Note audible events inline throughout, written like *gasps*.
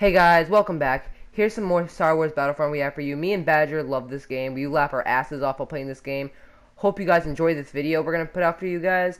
Hey guys, welcome back. Here's some more Star Wars Battlefront we have for you. Me and Badger love this game. We laugh our asses off while playing this game. Hope you guys enjoy this video we're gonna put out for you guys.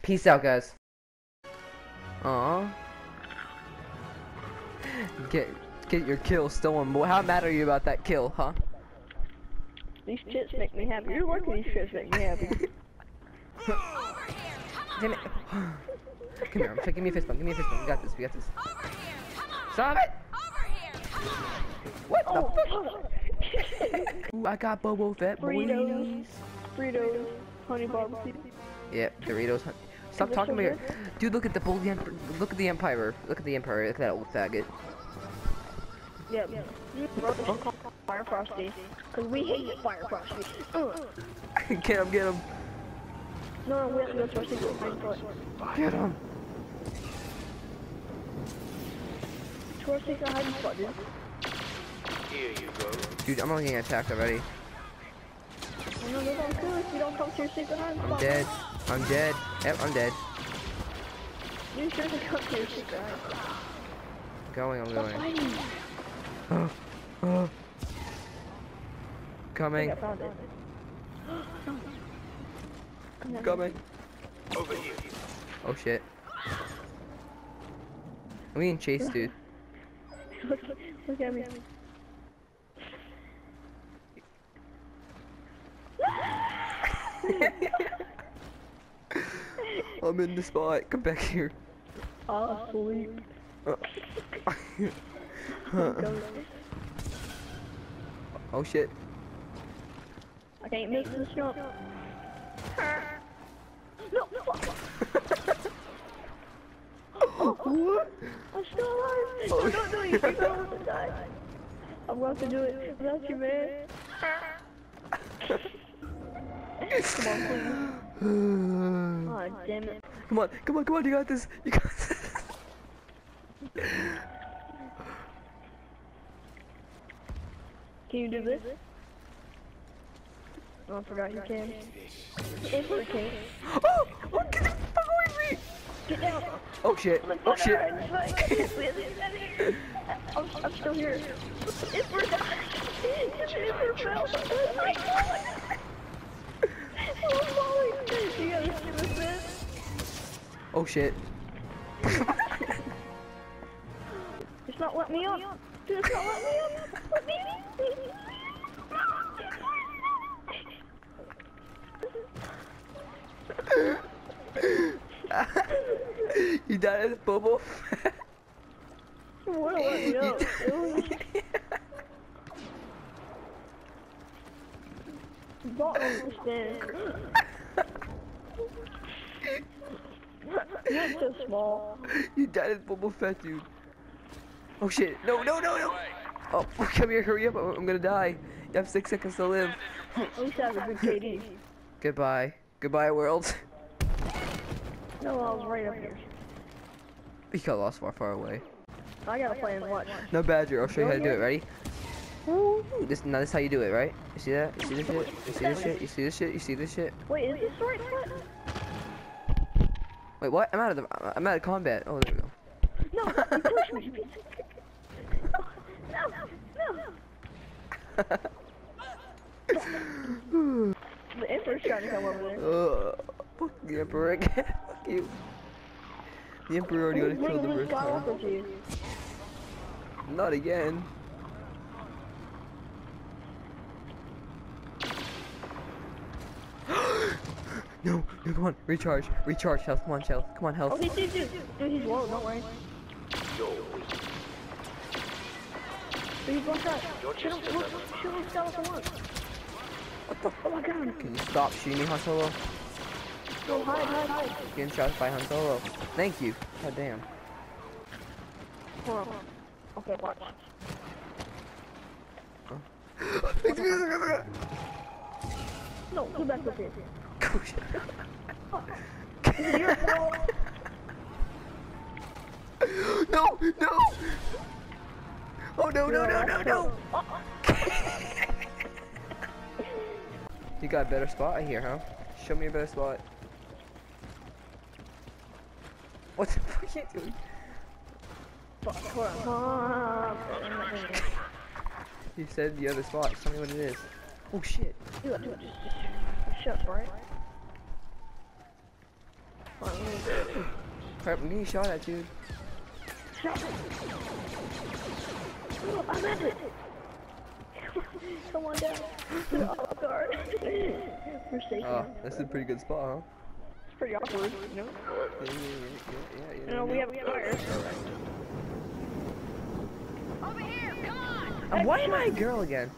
Peace out, guys. Aww. Get get your kill stolen. Boy, how mad are you about that kill, huh? These chits make me happy. You're working these chits make me happy. Damn it. *sighs* Come here, I'm give me a fist bump. Give me a fist bump. We got this. We got this. Stop it! What oh, the *laughs* Ooh, I got Boba Fett Fritos. Fritos. Honey barbecue. Yep, Doritos. Honey. Stop talking about your... Dude, look at the bull, the Look at the Empire. Look at the Empire. Look at that old faggot. Yep. yep. Fire Frosty. Because we hate Fire Frosty. *laughs* get him, get him. No, we have to go to our secret. Get him. Spot, dude. Here you go. Dude, I'm only getting attacked already. Spot. I'm dead. I'm dead. Yep, I'm dead. You come to your secret. Going, I'm going. *gasps* Coming. I Coming. Over here. Oh shit. I'm being chased, dude. Look, look at me. *laughs* I'm in the spot. Come back here. *laughs* Oh, sweet. oh shit. I can't make this jump. No, no. What? I'm still alive. No, no, no, you're going to die. I'm going to do it without you, man. Come on, please. Oh, damn it. Come on, come on, come on, you got this. You got this. Can you do this? Oh, I forgot you can. If you can. Oh, oh, get the fuck away from me. Get *laughs* down. Oh shit, oh shit. *laughs* I'm, I'm still here. It's for It's for fell. Oh, oh, I'm falling. You gotta see this man. Oh shit. It's not letting me up. It's not letting me up. Let me you died as a bubble. What up? Don't understand. You're so small. you died as Boba Fett, dude. Oh shit. No, no, no, no. Oh, come here, hurry up. I'm gonna die. You have six seconds to live. At least I have a big KD. Goodbye. Goodbye, world. No, I was right up here. You got lost far, far away. I gotta play and watch. No Badger, I'll show you how to do it. Ready? Woo! This, now this is how you do it, right? You see that? You see this shit? You see this shit? You see this shit? You see this shit? Wait, is this right foot? Wait, what? I'm out of the. I'm out of combat. Oh, there we go. No, *laughs* me. No, no. *laughs* the Emperor's trying to come over there. Uh, fuck the Emperor again. fuck you. *laughs* The Emperor already got killed the first time. Skywalker to you. Not again. *gasps* no, no, come on, recharge, recharge, health, come on, health, come on, health. Okay, dude, dude, dude, he's low, don't worry. Dude, he's one shot. Shoot him, look, shoot him, Skywalker once. What the Oh my god. Can you stop shooting me, Han Solo? Go hide, hide, hide. Getting shot by Han Solo. Thank you. God damn. Okay, watch. No, go back up here. Oh, shit. This *laughs* is your no, no! Oh no, no, no, no, no! *laughs* you got a better spot here, huh? Show me a better spot. What the fuck are you doing? Fuck. Hold. You said the other spot. Tell me what it is. Oh shit. Do it, do it. Shut, right? Hold on, me- Crap, I'm getting shot at, dude. Shut. Oh, I'm at it. Come on down. Oh, guard. Oh, that's a pretty good spot, huh? It's pretty awkward, you know? Yeah, yeah, yeah, yeah, yeah, You know, we have fire. Over here, come on! And why am I a girl again?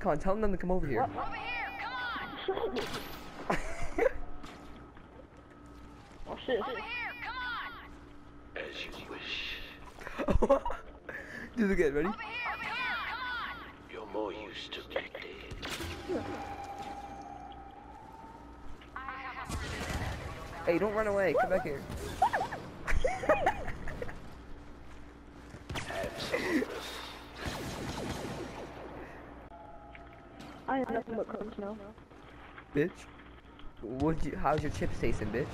Come on, tell them to come over here. Over here, come on! *laughs* Oh shit. Over here, come on! As you wish. *laughs* Do it again, ready? Over here, over here, come on! You're more used to big days. *laughs* Hey, don't run away. Come back here. I have nothing but crumbs now. Bitch. What you? How's your chips tasting, bitch?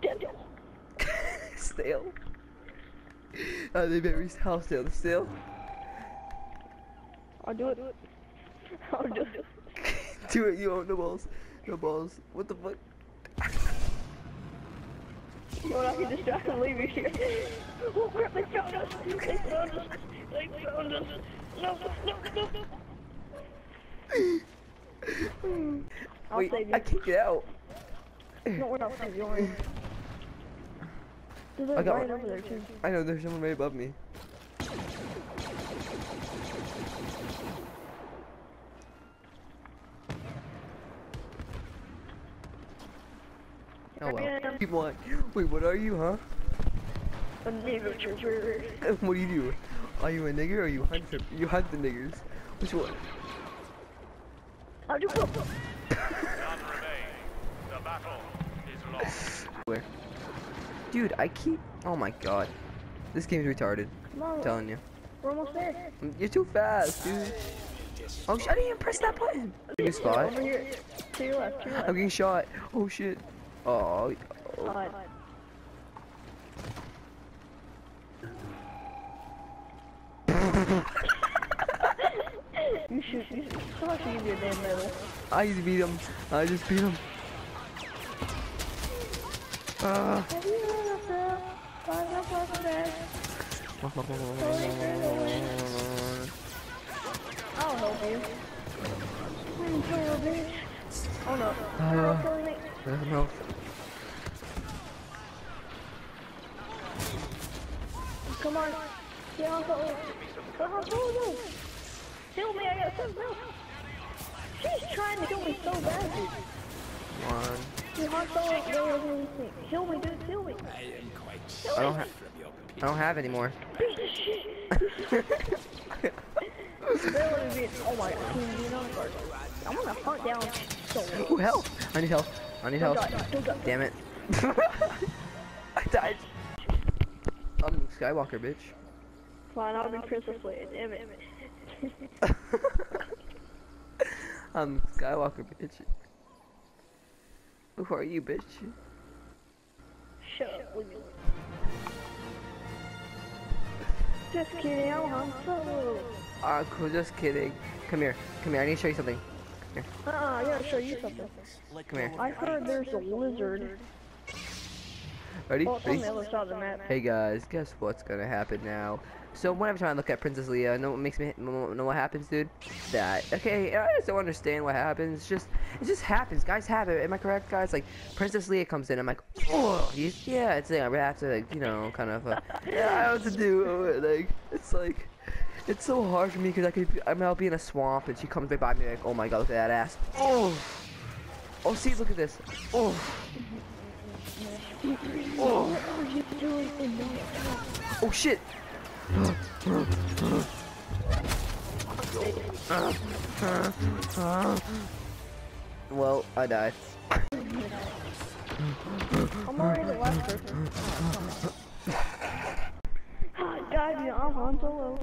Down. *laughs* stale. Are they very how stale? Stale? I'll do it. I'll do it. Do it. You own the balls. No balls. What the fuck? What, I can distract and leave you here. Oh crap, they found us! They found us! They found us! No, no, no, no! *laughs* I'll Wait, save you. I can't get out. No, we're not saving you. *laughs* There's I a got right one. over there too. I know there's someone right above me. Well. Yeah. Keep on. Wait, what are you, huh? A nigger churcher. *laughs* What do you do? Are you a nigger or you hunt you hunt the niggers? Which one? I'll do it. None. The battle is *laughs* lost. Where? Dude, I keep. Oh my god. This game's retarded. I'm telling you. we're almost there. Mm, you're too fast, dude. Oh, sh- I didn't even press that button. Good spot. Over here. To your left, to your left. I'm getting shot. Oh shit. Oh. Side. you should, you should, someone should give you a damn medal. I just beat him. I just beat him. Ah. Have you heard of the Final Fantasy? I'll help you. I'm sorry, bitch. Oh no. Uh. Kill me. There's no. Come on. Get on the Come on, go, go. Kill me, I got some milk. She's trying to kill me so bad, dude. One. Dude, Han Solo, there was anything. Kill me, dude, kill me. I don't have. I don't have any more. Piece of shit. There would have been, oh my god, can you not guard? I'm gonna hunt down Solo. Ooh, help! I need help. I need help. die, don't die. Damn it. *laughs* I died. I'm Skywalker, bitch. Fine, I'll be Princess Leia, damn it. *laughs* I'm Skywalker, bitch. Who are you, bitch? Shut up. Just kidding, I'm Han Solo. Ah, cool, just kidding. Come here. Come here, I need to show you something. Uh-uh, I gotta show you something. Come here. I heard there's a lizard. Ready? Well, Ready? the other side of the map. Hey guys, guess what's gonna happen now? So whenever time I look at Princess Leia, know what makes me know what happens, dude? That okay, I just don't understand what happens. It's just it just happens. Guys have it. Am I correct, guys? Like Princess Leia comes in, I'm like, oh, yeah. It's like I have to, like, you know, kind of. Uh, yeah, I what to do. Like it's like. It's so hard for me because I could, be- I'm out being in a swamp and she comes right by me like, oh my god, look at that ass. Oh, oh, see, look at this. Oh, oh. Oh shit! Well, I died. I'm already the last person. God, yeah, I'm Han Solo.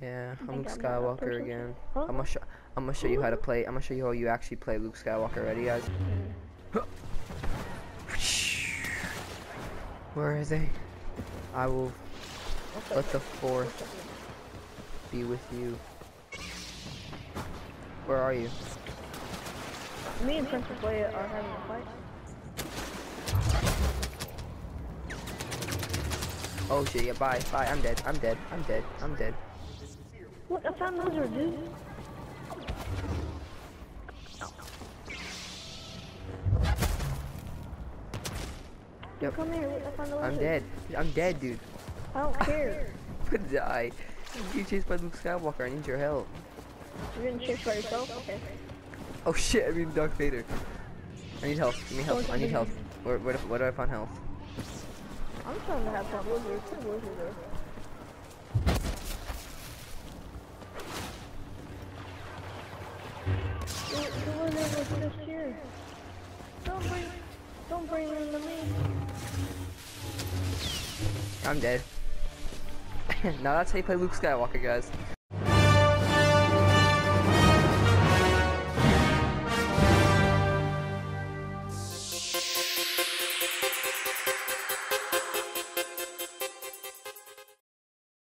Yeah, I'm think Luke I'm Skywalker again. Huh? I'm gonna show. I'm gonna show you how to play. I'm gonna show you how you actually play Luke Skywalker. Ready, guys? Hmm. Where is he? I will let the fourth be with you. Where are you? Me and Princess Leia are having a fight. Oh shit, yeah, bye, bye, I'm dead, I'm dead, I'm dead, I'm dead. Look, I found lizard, dude. Yep. Come here, I found a lizard. I'm dead. I'm dead, dude. I don't care. *laughs* Die. You chased by Luke Skywalker, I need your help. You're getting chased by yourself? Okay. Oh *laughs* shit, I mean Darth Vader. I need help, give me help, I need help. Where, where, do- where do I find health? I'm trying to have fun lizard. Two lizard there. The, the lizard was just here. Don't bring, don't bring them to me. I'm dead. *laughs* now that's how you play Luke Skywalker, guys.